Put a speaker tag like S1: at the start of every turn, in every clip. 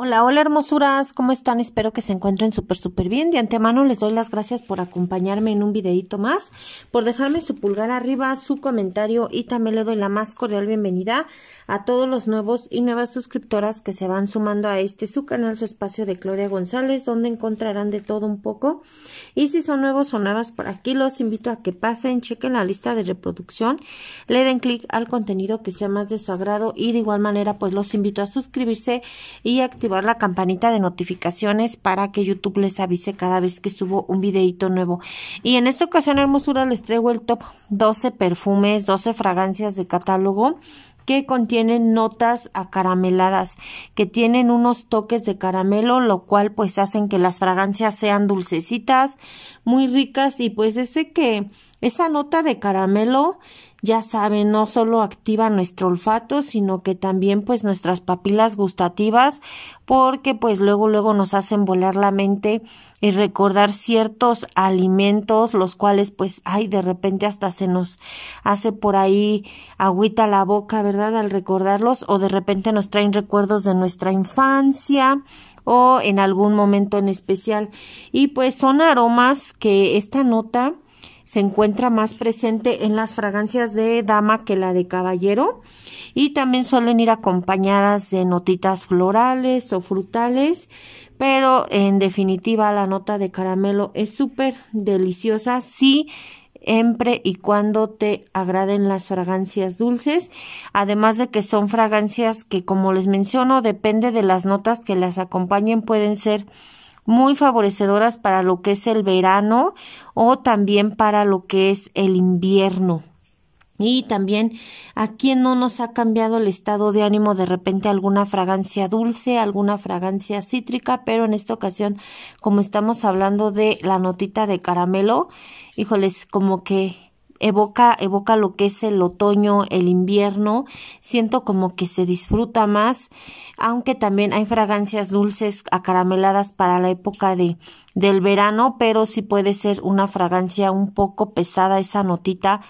S1: Hola, hola hermosuras, ¿cómo están? Espero que se encuentren súper, súper bien. De antemano les doy las gracias por acompañarme en un videito más, por dejarme su pulgar arriba, su comentario y también le doy la más cordial bienvenida a todos los nuevos y nuevas suscriptoras que se van sumando a este su canal, su espacio de Claudia González, donde encontrarán de todo un poco. Y si son nuevos o nuevas por aquí, los invito a que pasen, chequen la lista de reproducción, le den clic al contenido que sea más de su agrado y de igual manera pues los invito a suscribirse y activar la campanita de notificaciones para que YouTube les avise cada vez que subo un videito nuevo. Y en esta ocasión hermosura les traigo el top 12 perfumes, 12 fragancias de catálogo que contienen notas acarameladas, que tienen unos toques de caramelo, lo cual pues hacen que las fragancias sean dulcecitas, muy ricas y pues ese que esa nota de caramelo ya saben, no solo activa nuestro olfato, sino que también pues nuestras papilas gustativas, porque pues luego luego nos hacen volar la mente y recordar ciertos alimentos, los cuales pues ay, de repente hasta se nos hace por ahí agüita la boca, ¿verdad? Al recordarlos o de repente nos traen recuerdos de nuestra infancia o en algún momento en especial. Y pues son aromas que esta nota se encuentra más presente en las fragancias de dama que la de caballero. Y también suelen ir acompañadas de notitas florales o frutales, pero en definitiva la nota de caramelo es súper deliciosa. Sí siempre y cuando te agraden las fragancias dulces, además de que son fragancias que como les menciono depende de las notas que las acompañen pueden ser muy favorecedoras para lo que es el verano o también para lo que es el invierno. Y también a quien no nos ha cambiado el estado de ánimo de repente alguna fragancia dulce, alguna fragancia cítrica, pero en esta ocasión, como estamos hablando de la notita de caramelo, híjoles, como que evoca, evoca lo que es el otoño, el invierno, siento como que se disfruta más, aunque también hay fragancias dulces acarameladas para la época de, del verano, pero sí puede ser una fragancia un poco pesada esa notita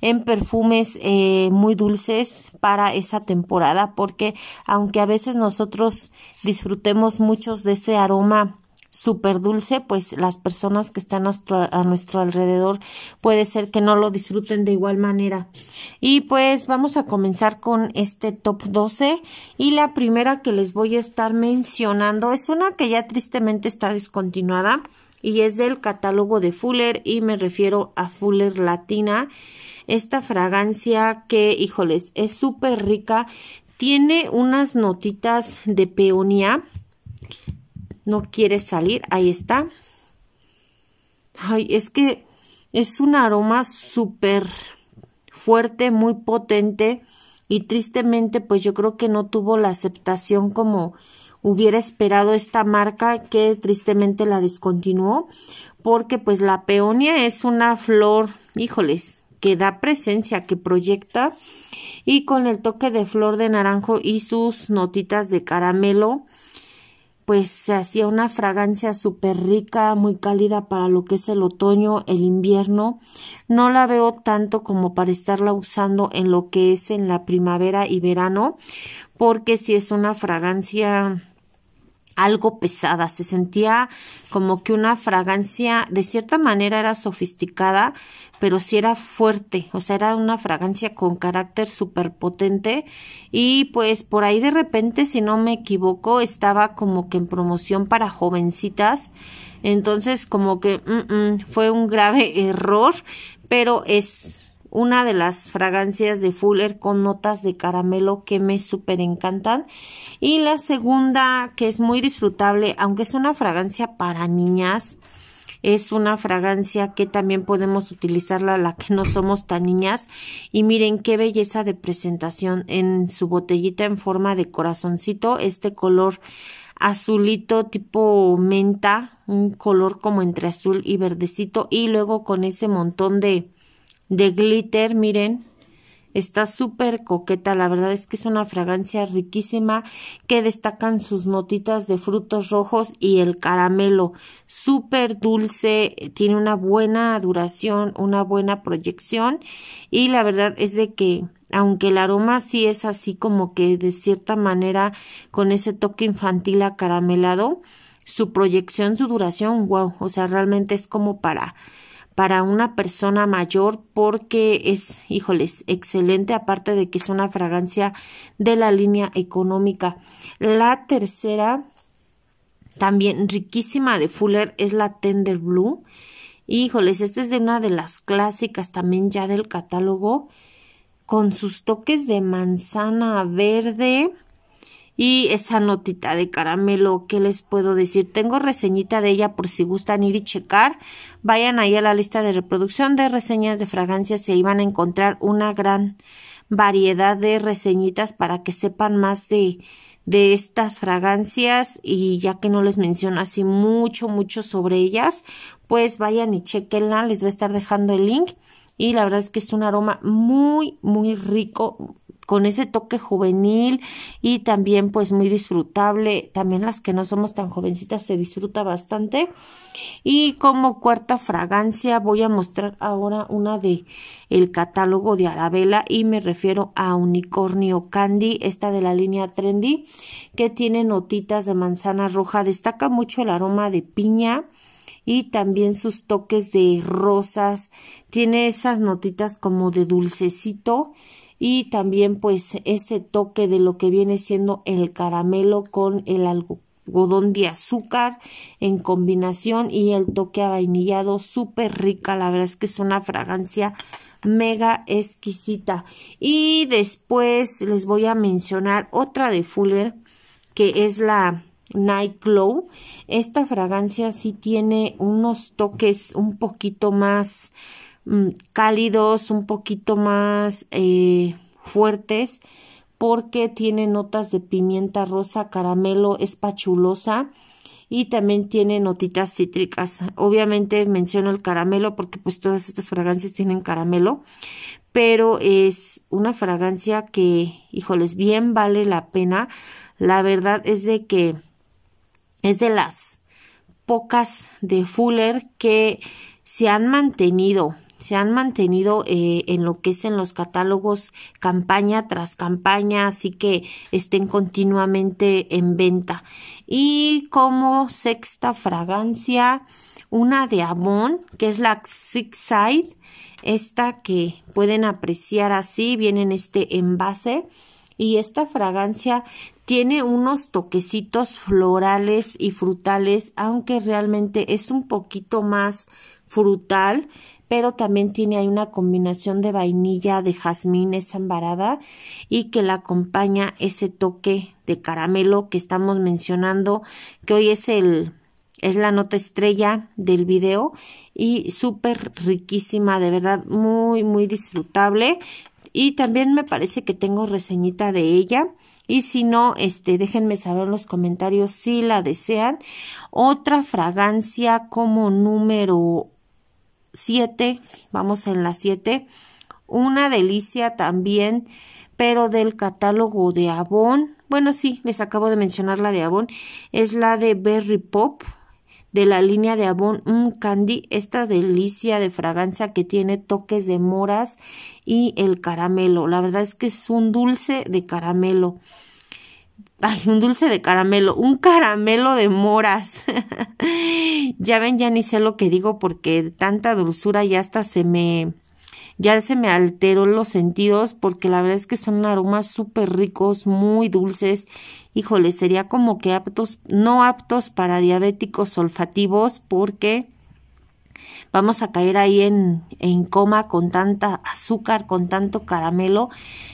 S1: en perfumes eh, muy dulces para esa temporada, porque aunque a veces nosotros disfrutemos muchos de ese aroma súper dulce, pues las personas que están a nuestro, alrededor puede ser que no lo disfruten de igual manera. Y pues vamos a comenzar con este top 12 y la primera que les voy a estar mencionando es una que ya tristemente está descontinuada y es del catálogo de Fuller y me refiero a Fuller Latina. Esta fragancia que, híjoles, es súper rica, tiene unas notitas de peonía no quiere salir, ahí está. Ay, es que es un aroma súper fuerte, muy potente y tristemente pues yo creo que no tuvo la aceptación como hubiera esperado esta marca que tristemente la descontinuó porque pues la peonia es una flor, híjoles, que da presencia, que proyecta y con el toque de flor de naranjo y sus notitas de caramelo pues se hacía una fragancia súper rica, muy cálida para lo que es el otoño, el invierno. No la veo tanto como para estarla usando en lo que es en la primavera y verano, porque si es una fragancia algo pesada, se sentía como que una fragancia de cierta manera era sofisticada, pero sí era fuerte, o sea, era una fragancia con carácter súper potente y pues por ahí de repente, si no me equivoco, estaba como que en promoción para jovencitas, entonces como que mm, mm, fue un grave error, pero es una de las fragancias de Fuller con notas de caramelo que me súper encantan. Y la segunda, que es muy disfrutable, aunque es una fragancia para niñas, es una fragancia que también podemos utilizarla la que no somos tan niñas. Y miren qué belleza de presentación en su botellita en forma de corazoncito este color azulito tipo menta un color como entre azul y verdecito. Y luego con ese montón de de glitter miren Está súper coqueta, la verdad es que es una fragancia riquísima que destacan sus notitas de frutos rojos y el caramelo. Súper dulce, tiene una buena duración, una buena proyección y la verdad es de que aunque el aroma sí es así como que de cierta manera con ese toque infantil acaramelado, su proyección, su duración, wow, o sea, realmente es como para para una persona mayor porque es, híjoles, excelente, aparte de que es una fragancia de la línea económica. La tercera, también riquísima de Fuller, es la Tender Blue. Híjoles, esta es de una de las clásicas también ya del catálogo, con sus toques de manzana verde y esa notita de caramelo, ¿qué les puedo decir? Tengo reseñita de ella por si gustan ir y checar. Vayan ahí a la lista de reproducción de reseñas de fragancias y ahí van a encontrar una gran variedad de reseñitas para que sepan más de, de estas fragancias y ya que no les menciono así mucho, mucho sobre ellas, pues vayan y chequenla, les voy a estar dejando el link y la verdad es que es un aroma muy, muy rico, con ese toque juvenil y también pues muy disfrutable. También las que no somos tan jovencitas se disfruta bastante. Y como cuarta fragancia voy a mostrar ahora una de el catálogo de Arabella y me refiero a Unicornio Candy, esta de la línea Trendy, que tiene notitas de manzana roja. Destaca mucho el aroma de piña y también sus toques de rosas. Tiene esas notitas como de dulcecito y también pues ese toque de lo que viene siendo el caramelo con el algodón de azúcar en combinación y el toque a vainillado súper rica la verdad es que es una fragancia mega exquisita y después les voy a mencionar otra de Fuller que es la Night Glow esta fragancia sí tiene unos toques un poquito más Mm, cálidos, un poquito más eh, fuertes, porque tiene notas de pimienta rosa, caramelo, espachulosa y también tiene notitas cítricas. Obviamente menciono el caramelo porque pues todas estas fragancias tienen caramelo, pero es una fragancia que, híjoles, bien vale la pena. La verdad es de que es de las pocas de Fuller que se han mantenido se han mantenido eh, en lo que es en los catálogos campaña tras campaña, así que estén continuamente en venta. Y como sexta fragancia, una de Avon, que es la Six Side, esta que pueden apreciar así, viene en este envase. Y esta fragancia tiene unos toquecitos florales y frutales, aunque realmente es un poquito más frutal pero también tiene ahí una combinación de vainilla, de jazmín, esa embarada y que la acompaña ese toque de caramelo que estamos mencionando, que hoy es el es la nota estrella del video y súper riquísima, de verdad, muy, muy disfrutable. Y también me parece que tengo reseñita de ella. Y si no, este, déjenme saber en los comentarios si la desean. Otra fragancia como número 7, vamos en la 7, una delicia también, pero del catálogo de Avon. Bueno, sí, les acabo de mencionar la de Avon, es la de Berry Pop de la línea de Avon un Candy, esta delicia de fragancia que tiene toques de moras y el caramelo. La verdad es que es un dulce de caramelo. Ay, un dulce de caramelo, un caramelo de moras. ya ven, ya ni sé lo que digo porque tanta dulzura ya hasta se me, ya se me alteró los sentidos porque la verdad es que son aromas súper ricos, muy dulces. Híjole, sería como que aptos, no aptos para diabéticos olfativos porque vamos a caer ahí en, en coma con tanta azúcar, con tanto caramelo,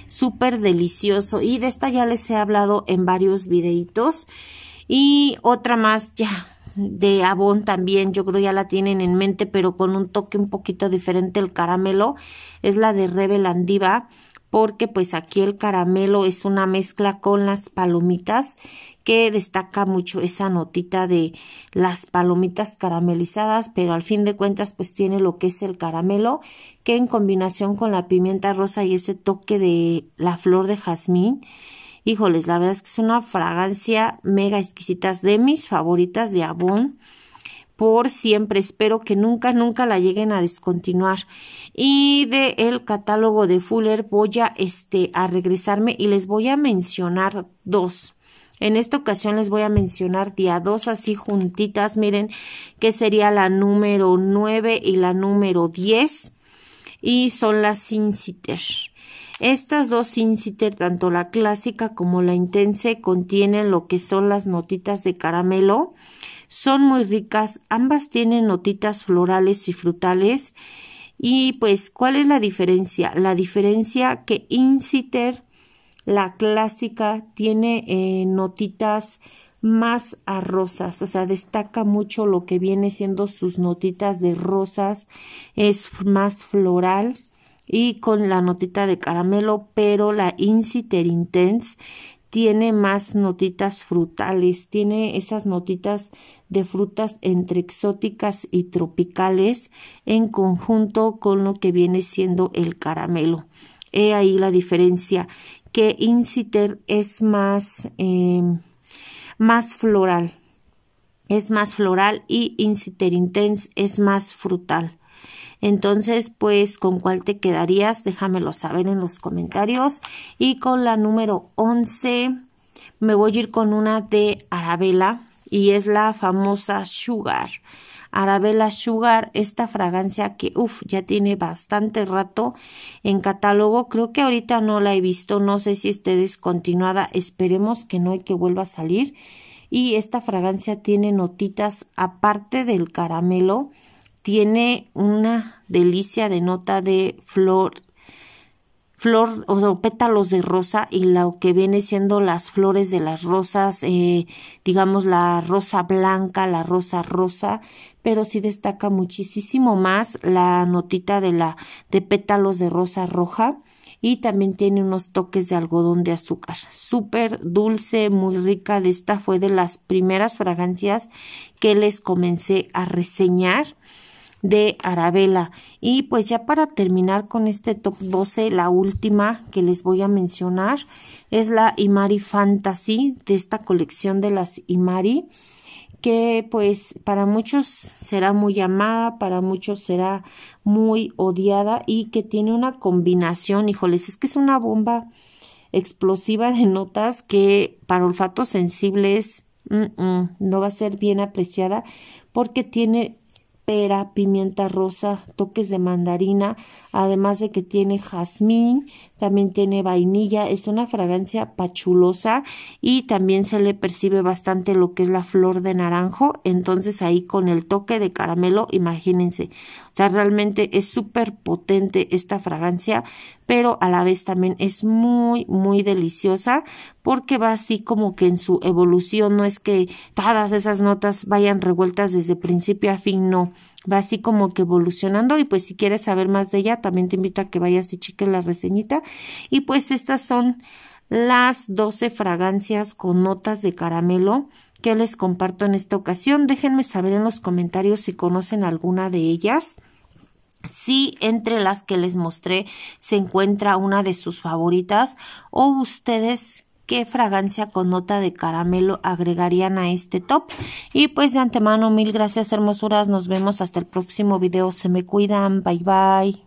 S1: súper delicioso. Y de esta ya les he hablado en varios videitos. Y otra más ya de Avon también, yo creo ya la tienen en mente, pero con un toque un poquito diferente el caramelo, es la de Rebel Andiva porque pues aquí el caramelo es una mezcla con las palomitas que destaca mucho esa notita de las palomitas caramelizadas, pero al fin de cuentas pues tiene lo que es el caramelo, que en combinación con la pimienta rosa y ese toque de la flor de jazmín, híjoles, la verdad es que es una fragancia mega exquisita, de mis favoritas de Avon por siempre. Espero que nunca, nunca la lleguen a descontinuar. Y de el catálogo de Fuller voy a, este, a regresarme y les voy a mencionar dos. En esta ocasión les voy a mencionar día dos así juntitas, miren, que sería la número 9 y la número 10 y son las Inciter. Estas dos Inciter, tanto la clásica como la intense, contienen lo que son las notitas de caramelo. Son muy ricas, ambas tienen notitas florales y frutales. Y pues, ¿cuál es la diferencia? La diferencia que Inciter, la clásica, tiene eh, notitas más a rosas, o sea, destaca mucho lo que viene siendo sus notitas de rosas, es más floral y con la notita de caramelo, pero la Inciter Intense tiene más notitas frutales, tiene esas notitas de frutas entre exóticas y tropicales en conjunto con lo que viene siendo el caramelo. He ahí la diferencia, que Inciter es más... Em, más floral. Es más floral y Inciter Intense es más frutal. Entonces, pues, ¿con cuál te quedarías? Déjamelo saber en los comentarios. Y con la número 11, me voy a ir con una de Arabella y es la famosa Sugar. Arabella Sugar, esta fragancia que, uff, ya tiene bastante rato en catálogo. Creo que ahorita no la he visto, no sé si esté descontinuada. Esperemos que no hay que vuelva a salir. Y esta fragancia tiene notitas, aparte del caramelo, tiene una delicia de nota de flor flor o pétalos de rosa y lo que viene siendo las flores de las rosas, eh, digamos la rosa blanca, la rosa rosa, pero sí destaca muchísimo más la notita de la de pétalos de rosa roja y también tiene unos toques de algodón de azúcar. Súper dulce, muy rica. De esta fue de las primeras fragancias que les comencé a reseñar de Arabella. Y pues ya para terminar con este top 12, la última que les voy a mencionar es la Imari Fantasy de esta colección de las Imari que pues para muchos será muy amada, para muchos será muy odiada y que tiene una combinación, híjoles, es que es una bomba explosiva de notas que para olfatos sensibles no va a ser bien apreciada porque tiene pera, pimienta rosa, toques de mandarina, además de que tiene jazmín, también tiene vainilla, es una fragancia pachulosa y también se le percibe bastante lo que es la flor de naranjo, entonces ahí con el toque de caramelo, imagínense, o sea, realmente es súper potente esta fragancia, pero a la vez también es muy, muy deliciosa porque va así como que en su evolución, no es que todas esas notas vayan revueltas desde principio a fin, no, va así como que evolucionando y pues si quieres saber más de ella, también te invito a que vayas y cheques la reseñita y pues estas son las 12 fragancias con notas de caramelo que les comparto en esta ocasión. Déjenme saber en los comentarios si conocen alguna de ellas. Si entre las que les mostré se encuentra una de sus favoritas o ustedes qué fragancia con nota de caramelo agregarían a este top. Y pues de antemano, mil gracias hermosuras. Nos vemos hasta el próximo video. Se me cuidan. Bye bye.